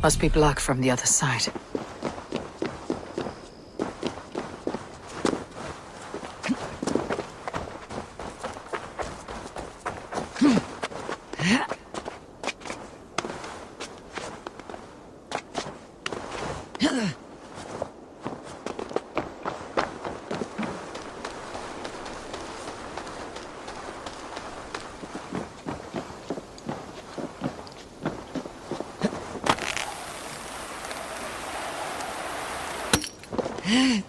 Must be black from the other side. Hmm.